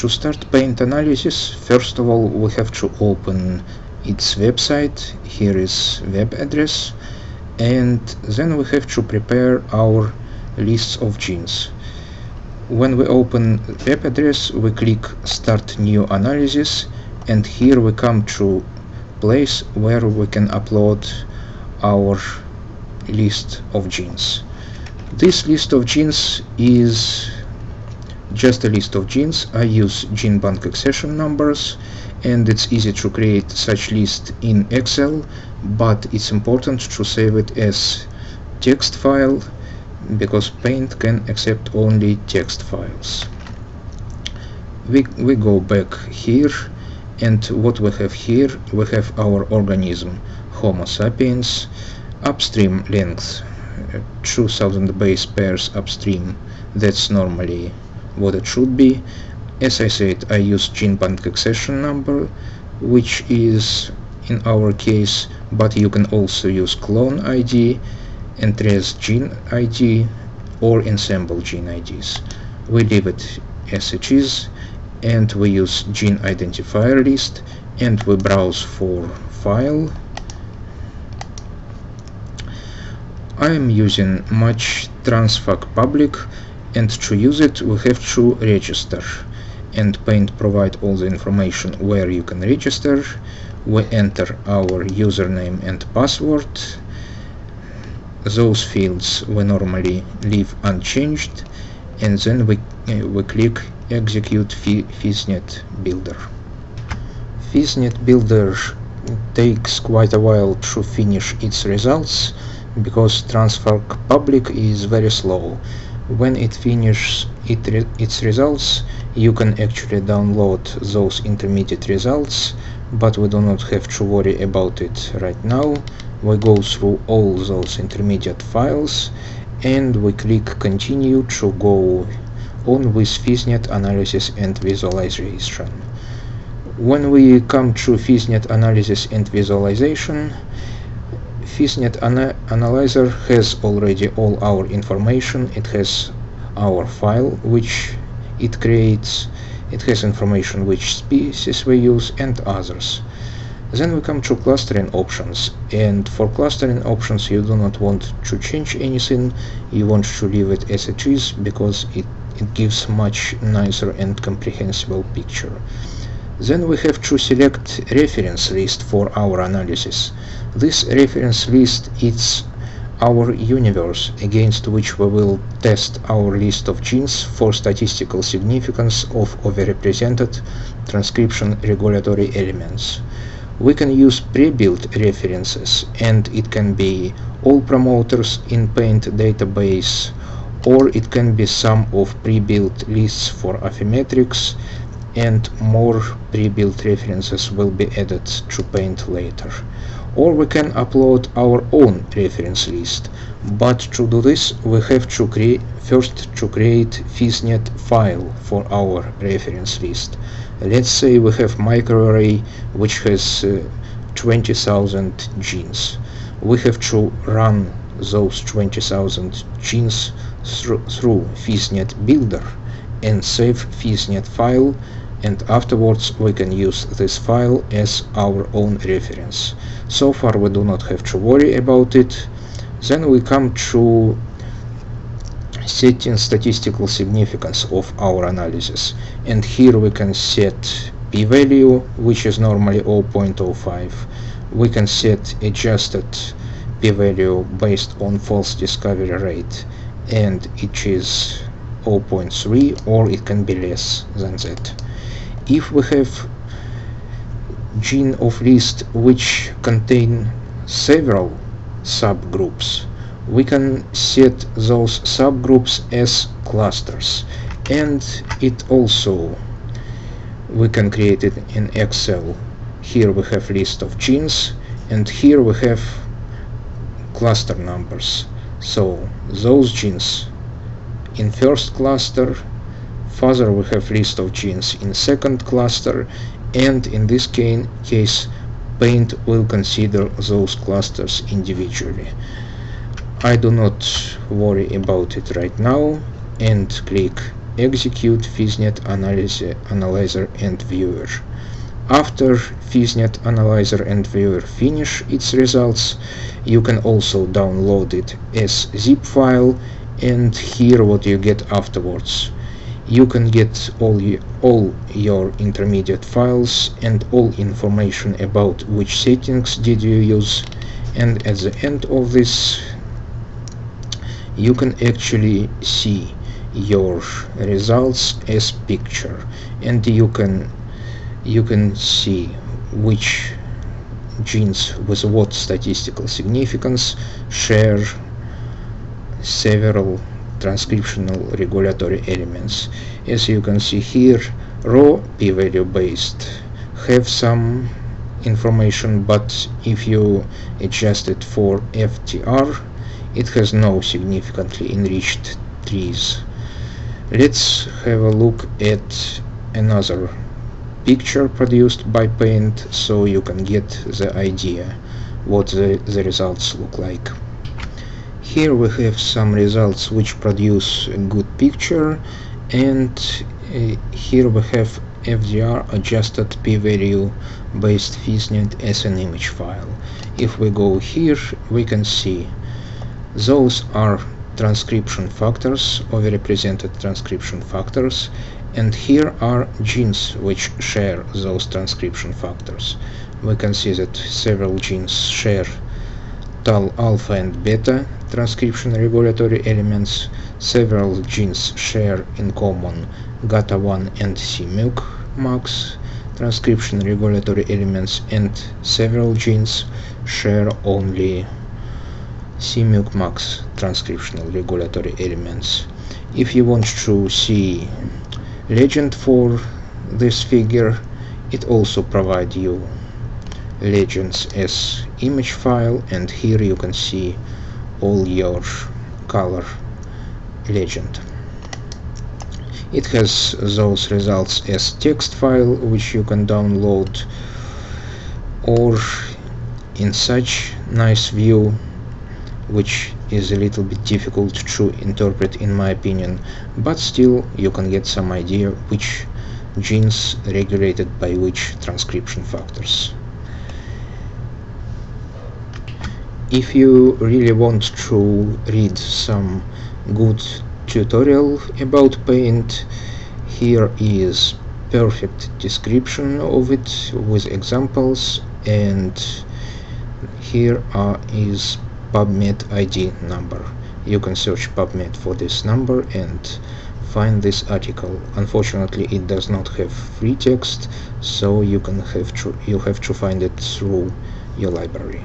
To start paint analysis, first of all we have to open its website, here is web address, and then we have to prepare our lists of genes. When we open web address, we click start new analysis and here we come to place where we can upload our list of genes. This list of genes is just a list of genes. I use GenBank accession numbers and it's easy to create such list in Excel but it's important to save it as text file because Paint can accept only text files. We, we go back here and what we have here we have our organism Homo sapiens upstream length uh, 2000 base pairs upstream that's normally what it should be. As I said I use GenBank accession number which is in our case but you can also use clone ID and gene ID or Ensembl gene IDs we leave it as it is and we use gene identifier list and we browse for file. I am using Match Transfac Public and to use it we have to register and Paint provide all the information where you can register. We enter our username and password. Those fields we normally leave unchanged and then we, uh, we click execute FISNet builder. FISNet builder takes quite a while to finish its results because Transfac Public is very slow when it finishes it re its results you can actually download those intermediate results but we do not have to worry about it right now. We go through all those intermediate files and we click continue to go on with FISNet analysis and visualization. When we come to FISNet analysis and visualization FISNet ana analyzer has already all our information. It has our file which it creates. It has information which species we use and others. Then we come to clustering options. And for clustering options you do not want to change anything. You want to leave it as it is because it, it gives much nicer and comprehensible picture then we have to select reference list for our analysis. This reference list is our universe against which we will test our list of genes for statistical significance of overrepresented transcription regulatory elements. We can use pre-built references and it can be all promoters in Paint database or it can be some of pre-built lists for Affymetrix and more pre-built references will be added to Paint later. Or we can upload our own reference list, but to do this we have to create first to create FISNet file for our reference list. Let's say we have microarray which has uh, 20,000 genes. We have to run those 20,000 genes through, through FISNet builder and save FISNet file and afterwards we can use this file as our own reference. So far we do not have to worry about it. Then we come to setting statistical significance of our analysis and here we can set p-value which is normally 0.05 we can set adjusted p-value based on false discovery rate and it is 0.3 or it can be less than that. If we have gene of list which contain several subgroups we can set those subgroups as clusters and it also we can create it in Excel. Here we have list of genes and here we have cluster numbers. So those genes in first cluster Further we have list of genes in second cluster and in this case Paint will consider those clusters individually. I do not worry about it right now and click execute FizzNet analyzer, analyzer and viewer. After FizzNet analyzer and viewer finish its results, you can also download it as zip file and here what you get afterwards. You can get all, all your intermediate files and all information about which settings did you use and at the end of this you can actually see your results as picture and you can you can see which genes with what statistical significance share several transcriptional regulatory elements. As you can see here raw p-value based have some information but if you adjust it for FDR it has no significantly enriched TREs. Let's have a look at another picture produced by paint so you can get the idea what the, the results look like here we have some results which produce a good picture and uh, here we have FDR adjusted p-value based FizzNet as an image file. If we go here we can see those are transcription factors, overrepresented transcription factors and here are genes which share those transcription factors. We can see that several genes share TAL alpha and beta transcription regulatory elements, several genes share in common GATA1 and CMYC MAX transcription regulatory elements and several genes share only CMYC MAX transcriptional regulatory elements. If you want to see legend for this figure, it also provides you legends as image file and here you can see all your color legend. It has those results as text file which you can download or in such nice view which is a little bit difficult to interpret in my opinion but still you can get some idea which genes regulated by which transcription factors. If you really want to read some good tutorial about paint here is perfect description of it with examples and here are, is PubMed ID number. You can search PubMed for this number and find this article. Unfortunately it does not have free text so you can have to you have to find it through your library